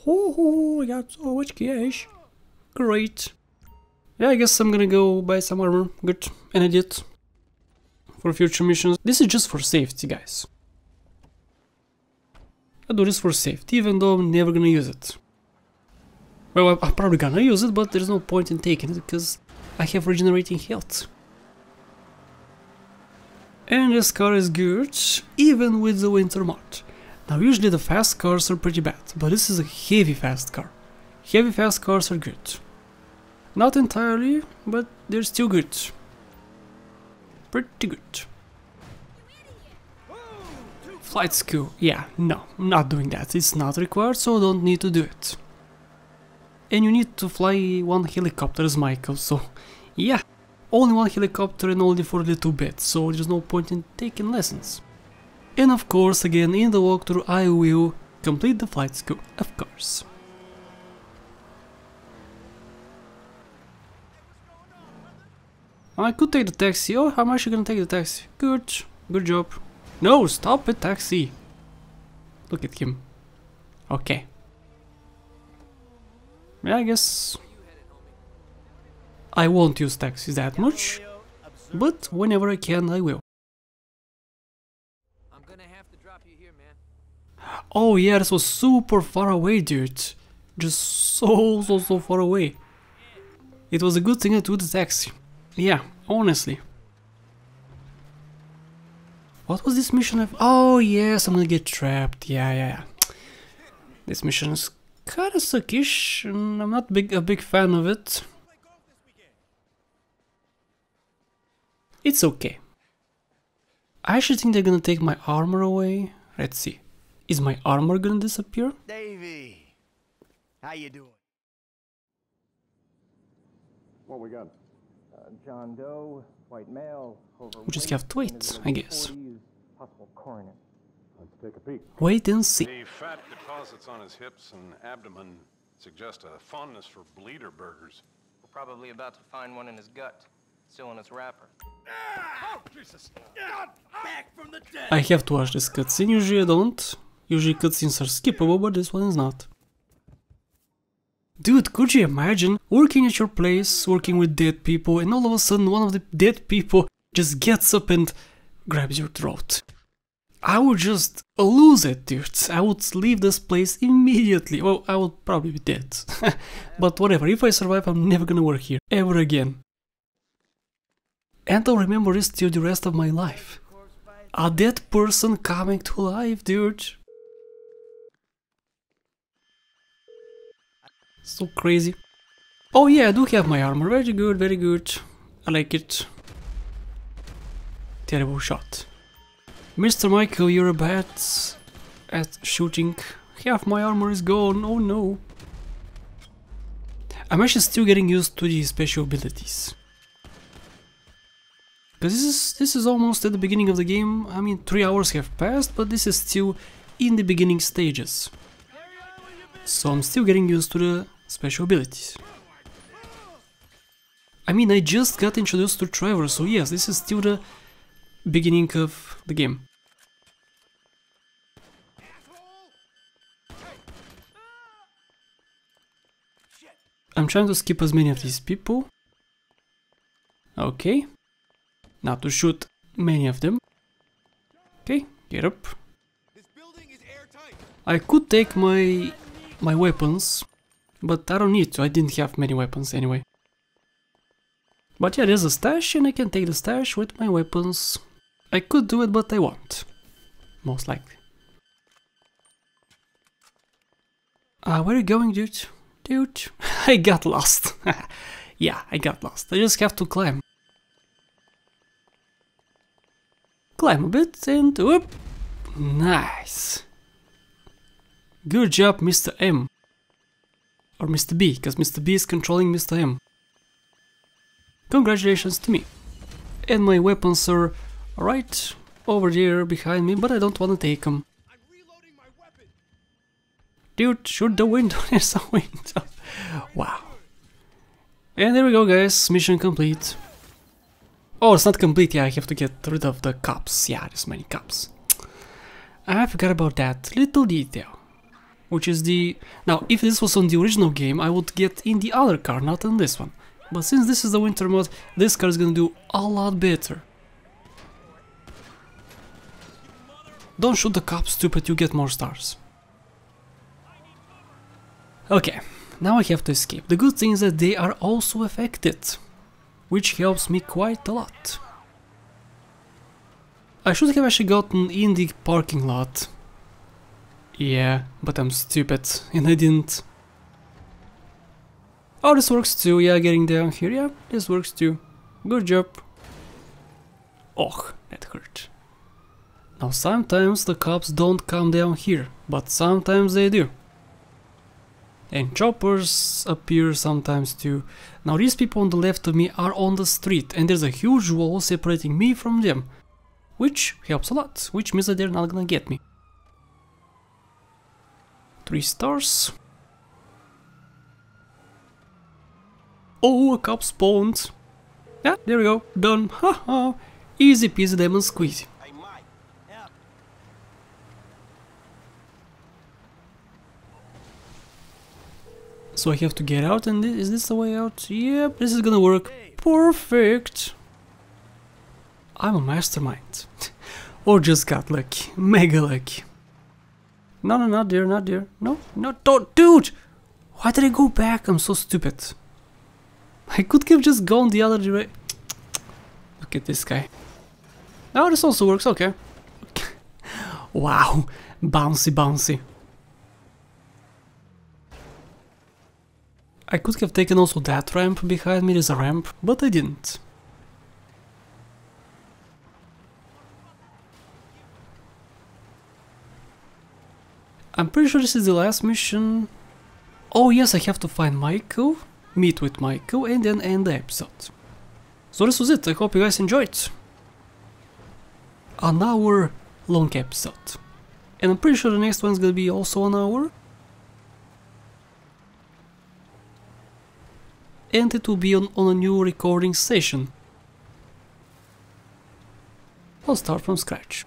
Oh, I got so much cash. Great. Yeah, I guess I'm gonna go buy some armor. Good. And I did. For future missions. This is just for safety, guys. I do this for safety, even though I'm never gonna use it. Well, I'm- probably gonna use it, but there's no point in taking it, because I have regenerating health. And this car is good, even with the winter mod. Now usually the fast cars are pretty bad, but this is a heavy fast car. Heavy fast cars are good. Not entirely, but they're still good. Pretty good. Flight school, yeah, no, not doing that. It's not required, so don't need to do it. And you need to fly one helicopter as Michael, so yeah, only one helicopter and only for little bit, so there's no point in taking lessons. And of course, again, in the walkthrough I will complete the flight school, of course. I could take the taxi. Oh, much you gonna take the taxi? Good, good job. No, stop it, taxi. Look at him. Okay. Yeah, I guess I won't use taxis that much, but whenever I can, I will. I'm gonna have to drop you here, man. Oh yeah, this was super far away, dude. Just so, so, so far away. It was a good thing I took the taxi. Yeah, honestly. What was this mission? Of? Oh yes, I'm gonna get trapped. Yeah, yeah, yeah. This mission is kinda suckish, and I'm not big a big fan of it. It's okay. I actually think they're gonna take my armor away. Let's see. Is my armor gonna disappear? Davey, how you doing? What we got? Uh, John Doe, white male. We just have to wait, I guess. 40s, possible coroner. Let's take a peek. Wait and see. The fat deposits on his hips and abdomen suggest a fondness for bleeder burgers. We're probably about to find one in his gut. still in its wrapper. I have to watch this cutscene, usually I don't. Usually cutscenes are skippable, but this one is not. Dude, could you imagine working at your place, working with dead people, and all of a sudden one of the dead people just gets up and grabs your throat? I would just lose it, dude. I would leave this place immediately. Well, I would probably be dead. but whatever, if I survive, I'm never gonna work here, ever again. And I'll remember this till the rest of my life. A dead person coming to life, dude. So crazy. Oh yeah, I do have my armor. Very good, very good. I like it. Terrible shot. Mr. Michael, you're a bad at shooting. Half my armor is gone, oh no. I'm actually still getting used to the special abilities. Because this is, this is almost at the beginning of the game, I mean 3 hours have passed, but this is still in the beginning stages. So I'm still getting used to the special abilities. I mean, I just got introduced to Trevor, so yes, this is still the beginning of the game. I'm trying to skip as many of these people. Okay. Not to shoot many of them. Okay, get up. I could take my my weapons, but I don't need to, I didn't have many weapons anyway. But yeah, there's a stash and I can take the stash with my weapons. I could do it, but I won't. Most likely. Uh, where are you going, dude? Dude, I got lost. yeah, I got lost. I just have to climb. Climb a bit and whoop! Nice. Good job, Mr. M. Or Mr. B, because Mr. B is controlling Mr. M. Congratulations to me. And my weapons are right over there behind me, but I don't want to take them. Dude, shoot the window, there's a window. Wow. And there we go guys, mission complete. Oh, it's not complete, yeah, I have to get rid of the cops. Yeah, there's many cops. I forgot about that little detail. Which is the... Now, if this was on the original game, I would get in the other car, not in this one. But since this is the winter mode, this car is gonna do a lot better. Don't shoot the cops, stupid, you get more stars. Okay, now I have to escape. The good thing is that they are also affected, which helps me quite a lot. I should have actually gotten in the parking lot. Yeah, but I'm stupid and I didn't. Oh, this works too, yeah, getting down here, yeah, this works too. Good job. Oh, that hurt. Now sometimes the cops don't come down here, but sometimes they do. And choppers appear sometimes too. Now these people on the left of me are on the street and there's a huge wall separating me from them. Which helps a lot, which means that they're not gonna get me. Three stars. Oh, a cop spawned. Yeah, there we go, done. Haha, easy peasy lemon squeezy. So I have to get out and is this the way out? Yep, this is gonna work. Perfect. I'm a mastermind. or just got lucky. Mega lucky. No, no, not there, not there. No, no, don't, dude! Why did I go back? I'm so stupid. I could have just gone the other direction. Look at this guy. Oh, this also works, okay. wow, bouncy, bouncy. I could have taken also that ramp behind me, there's a ramp, but I didn't. I'm pretty sure this is the last mission. Oh yes, I have to find Michael, meet with Michael and then end the episode. So this was it, I hope you guys enjoyed. An hour long episode. And I'm pretty sure the next one's gonna be also an hour. And it will be on, on a new recording station. I'll start from scratch.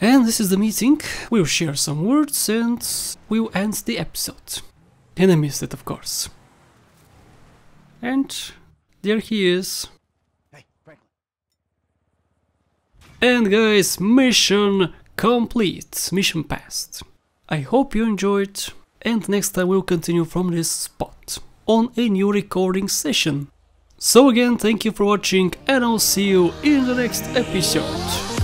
And this is the meeting. We'll share some words and we'll end the episode. And I missed it, of course. And there he is. Hey, Franklin. And guys, mission complete. Mission passed. I hope you enjoyed. And next time we'll continue from this spot on a new recording session. So again, thank you for watching and I'll see you in the next episode.